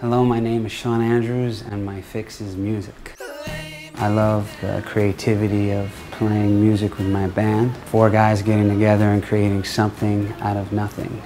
Hello, my name is Shawn Andrews and my fix is music. I love the creativity of playing music with my band. Four guys getting together and creating something out of nothing.